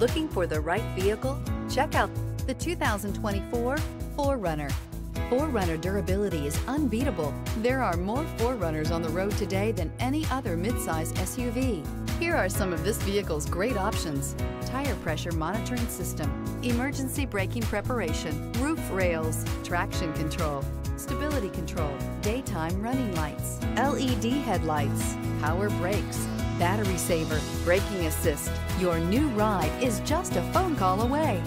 Looking for the right vehicle? Check out the 2024 4Runner. 4Runner durability is unbeatable. There are more 4Runners on the road today than any other midsize SUV. Here are some of this vehicle's great options. Tire pressure monitoring system, emergency braking preparation, roof rails, traction control, stability control, daytime running lights, LED headlights, power brakes, battery saver, braking assist. Your new ride is just a phone call away.